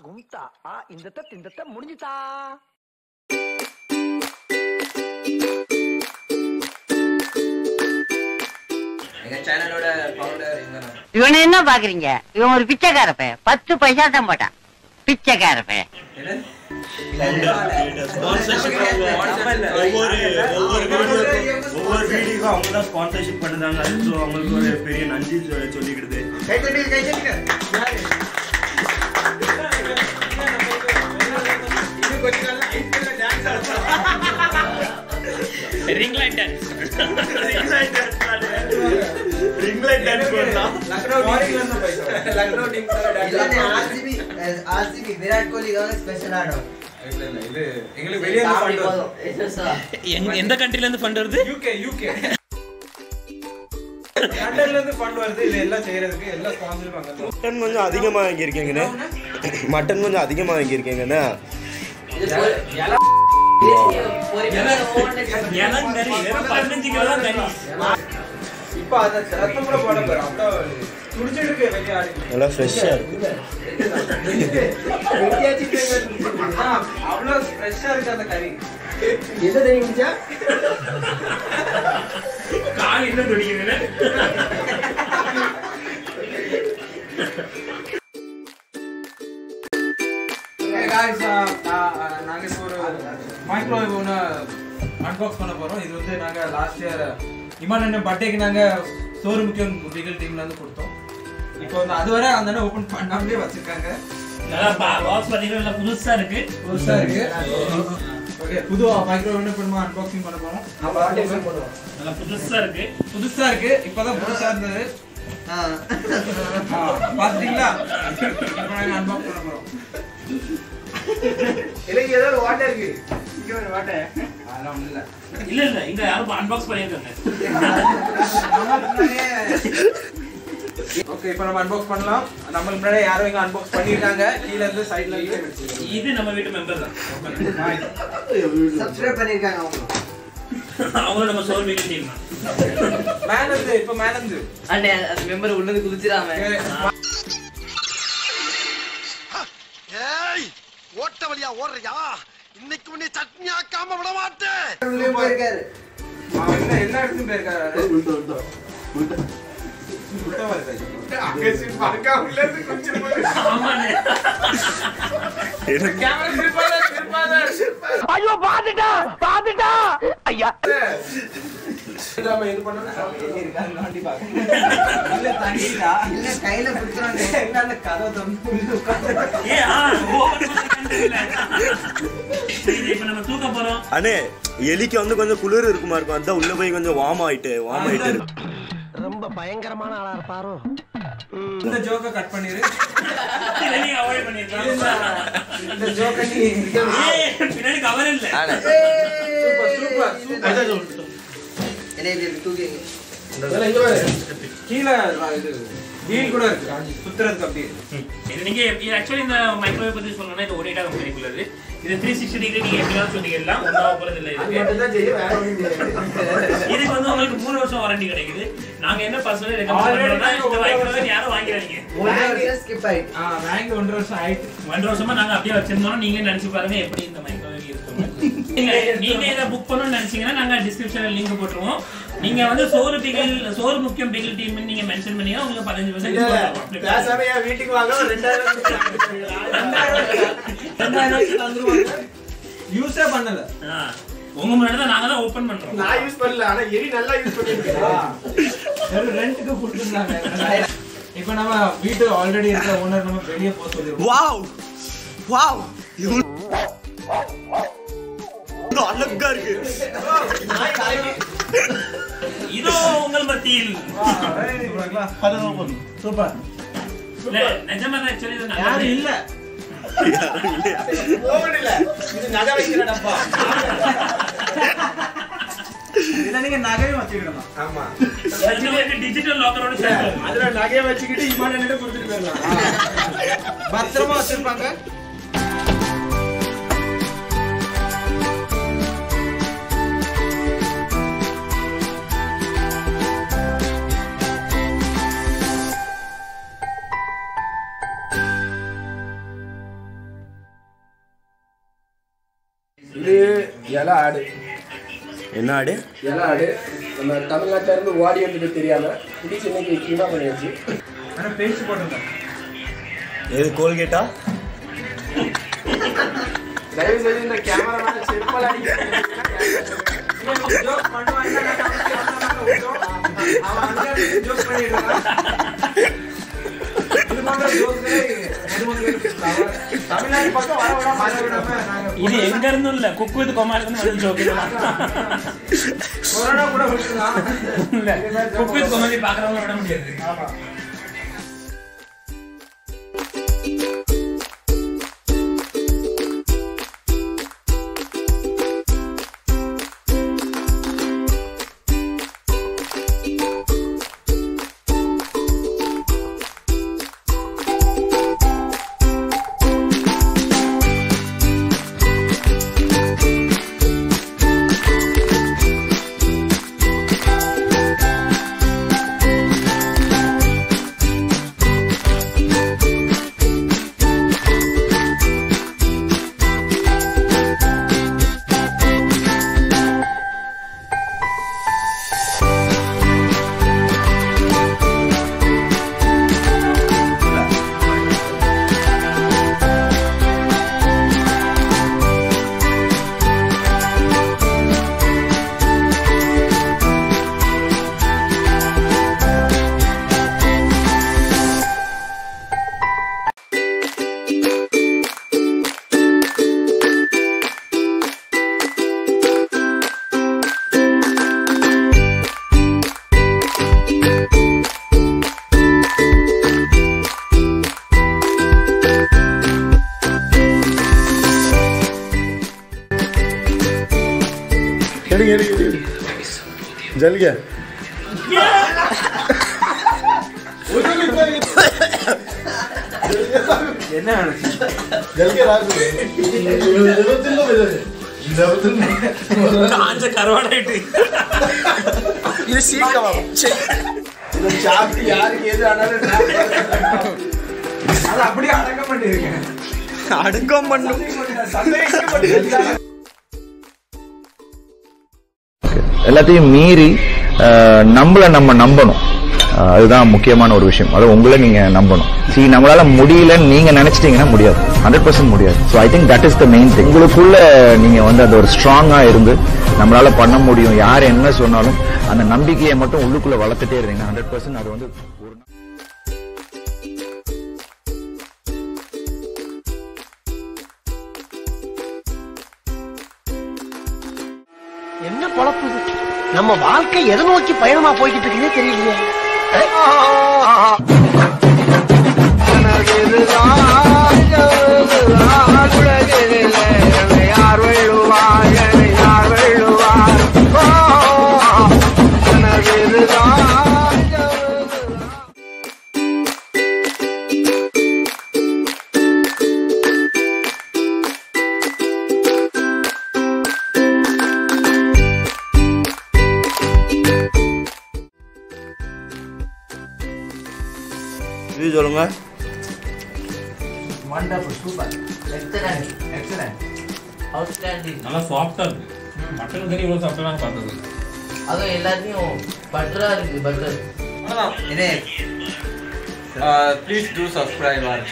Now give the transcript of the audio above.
கும்தா ஆ இந்த தத் இந்த தத் முடிஞ்சுதா? இவனை என்ன பாக்குறீங்க? இவன் ஒரு பிச்சைக்கார பையன். பத்து பைசா தான் போட்டான். பிச்சைக்கார பையன்? ஒவ்வொரு ஒவ்வொரு வீடியோ ஒவ்வொரு வீடியோக்கும் அவங்க தான் ஸ்பான்சர்ஷிப் பண்ணுறாங்க அது ஸோ அவங்களுக்கு ஒரு பெரிய நன்றி சொல்லிக்கிடுது ring light dance ring light dance பண்ணலாம் Lucknow team RCB RCB Virat special ஆடும் எந்த கண்ட்ரில இருந்து ஃபண்ட் வருது லண்டன்ல இருந்து ஃபண்ட் வருது இது எல்லாம் செய்யறதுக்கு மட்டன் கொஞ்சம் அதிகமாக வாங்கியிருக்கீங்கண்ணே. மட்டன் கொஞ்சம் அதிகமாக வாங்கியிருக்கீங்கண்ணே. நல்லா ஃப்ரெஷ்ஷாக இருக்கு. அவ்வளவு ஃப்ரெஷ்ஷா இருக்கு அந்த கறி. என்ன தெரியுமா லாஸ்ட் இயர் இமான் அண்ணன் பர்த்டேக்கு நாங்க சோறு முக்கியம் பிகல் டீம்ல இருந்து கொடுத்தோம். இப்போ வந்து அதுவரை அந்த அண்ணன் ஓபன் பண்ணாமலே வச்சிருக்காங்க. புதுசா இருக்கு. புதுசா இருக்கு. ஓகே புது மைக்ரோவேவ் பண்ணுமா? அன்பாக்சிங் பண்ண போறோம். நல்லா புதுசா இருக்கு. புதுசா இருக்கு. இப்பதான் புதுசா இருந்தது. ஆ, பாத்துட்டீங்களா இப்போ நாங்க அன்பாக்ஸ் பண்ண போறோம். அதெல்லாம் ஒண்ணும் இல்ல இல்ல இல்ல இங்க யாரும் அன்பாக்ஸ் பண்ணிருக்காங்க ஓகே இப்போ நம்ம அன்பாக்ஸ் பண்ணலாம். நம்மளுக்கு முன்னாடி யாரும் இங்க அன்பாக்ஸ் பண்ணிருக்காங்க கீழ இருந்து சைடுல இருந்து இது நம்ம வீட்டு மெம்பர் தான். சப்ஸ்கிரைப் பண்ணிருக்காங்க அவங்க. அவங்களும் நம்ம சோர் வீட்டு டீம் இப்போ மேன் இருந்து அண்ணே அந்த மெம்பர் உள்ளது குதிச்சிடாம. ஏய் ஓட்ட வழியா ஓடுறியா? இன்னைக்கு உன்னை சட்னி ஆக்காம விட மாட்டேன் என்ன எல்லா இடத்துலயும் போயிருக்காரு ஐயோ பாத்துட்டா பாத்துட்டா ஐயா. கையில அண்ணே எலிக்கு வந்து கொஞ்சம் குளிர் இருக்குமா இருக்கும்? அதான் உள்ள போய் கொஞ்சம் வார்ம் ஆயிட்டு வார்ம் ஆயிட்டு இருக்கு. ரொம்ப பயங்கரமான ஆளா இருப்பாரோ? இந்த ஜோக்க கட் பண்ணிரு. நீ அவாய்ட் பண்ணிருக்கலாம் இந்த ஜோக்க நீ பின்னாடி கவர் இல்ல. Super super super. என்ன இது தூக்கி கீழே இது. வீல் கூட இருக்கு. சுத்துறதுக்கு அப்படியே இது நீங்க ஆக்சுவலி இந்த மைக்ரோவேவ் பத்தி சொல்லணும்னா இது ஒரேடா கம்பெனிக்குள்ளது இது த்ரீ சிக்ஸ்டி டிகிரி நீங்க எப்படியாவது சொல்லிக்கலாம் ஒன்றாக போறது இல்லை. இதுக்கு இதுக்கு வந்து உங்களுக்கு மூணு வருஷம் வாரண்டி கிடைக்குது. நாங்க என்ன பர்சனல் ரெக்கமெண்ட் பண்றோம்னா இந்த மைக்ரோவேவ் யாரும் ஆ வாங்கி ஒன்றரை வருஷம் ஆயிட்டு. ஒன்றரை வருஷமா நாங்க அப்படியே வச்சிருந்தோம் நீங்க நினைச்சு பாருங்க எப்படி இந்த மைக்ரோவேவ் இருக்கும் நீங்க நீங்க இதை புக் பண்ணணும்னு நினைச்சீங்கன்னா நாங்க டிஸ்கிரிப்ஷன்ல லிங்க் போட்டுருவோம். நீங்க வந்து சோறு பிகில் சோறு முக்கியம் பிகில் டீம் நீங்க மென்ஷன் பண்ணீங்கன்னா உங்களுக்கு பதினஞ்சு பர்சன்ட் வீட்டுக்கு வாங்க ரெண்டாயிரம் ரெண்டாயிரம் தந்துருவாங்க யூஸே பண்ணல. உங்க முன்னாடி தான் நாங்க தான் ஓபன் பண்றோம். நான் யூஸ் பண்ணல ஆனா எலி நல்லா யூஸ் பண்ணிருக்கேன் ரெண்டுக்கு கொடுத்துருந்தாங்க. இப்போ நம்ம வீட்டு ஆல்ரெடி இருக்க ஓனர் நம்ம வெளியே போக சொல்லிருக்கோம் வாவ் வாவ் அழகா இருக்கு. சூப்பர். நிஜமா தான் இது யாரும் இல்ல. இதுல நீங்க இலை ஆடு. என்ன ஆடு? இலை ஆடு. நம்ம தமிழ்நாட்டில இருந்து ஓடி வந்தது தெரியாம பிடிச்சி இன்னைக்கு கீமா பண்ணியாச்சு ஆனா பேஸ்ட் போட்டிருக்கேன் எது கோல்கேட்டா? தயவு செய்து இந்த கேமரா செருப்பால் அடிக்க ஜோக். அவன் அங்க ஜோக் பண்ணிட்டு இருக்கான். இது போன்ற ஜோக்ஸே இது எங்க இருந்தும் இல்ல. குக் வித் கோமாளி வந்து கொரோனா கூட இல்ல. குக் வித் கோமாளி பாக்குறவங்க விட முடியாது. ஆமா எடுங்க எடுங்க எடுங்க ஜல்லிக்க என்ன நினைச்சு ஜல்லிக்க ராகு இருபத்தில வருது காஞ்ச கருவாடாயிட்டு இது சீக்கிரம் இதை சாப்பிட்டு யாருக்கு எது ஆனாலும் அது அப்படியே அடங்க பண்ணிருக்கேன் அடுக்கம் பண்ணும் எல்லாத்தையும் மீறி நம்மளை நம்மள நம்ம நம்பணும். அதுதான் முக்கியமான ஒரு விஷயம். அதாவது உங்களை நீங்க நம்பணும். சி நம்மளால முடியலன்னு நீங்க நினைச்சிட்டீங்கன்னா முடியாது. ஹண்ட்ரட் பர்சன்ட் முடியாது. So I think that is the main thing உங்களுக்குள்ள நீங்க வந்து அந்த ஒரு ஸ்ட்ராங்கா இருந்து நம்மளால பண்ண முடியும். யார் என்ன சொன்னாலும் அந்த நம்பிக்கையை மட்டும் உள்ளுக்குள்ள வளர்த்துட்டே இருந்தீங்கன்னா ஹண்ட்ரட் பர்சன்ட் அது வந்து என்ன பொழப்பு நம்ம வாழ்க்கை எதை நோக்கி பயணமா போய்கிட்டு இருக்குன்னே தெரியலையே. சொல்லுங்க. Wonderful super excellent excellent outstanding நல்லா சாஃப்டா இருக்கு. மட்டன் கறி இவ்வளவு சாஃப்டா அதுவும் எல்லாத்தையும் பட்டரா இருக்கு பட்டர் இதே ப்ளீஸ் டூ சப்ஸ்கிரைப் அவர்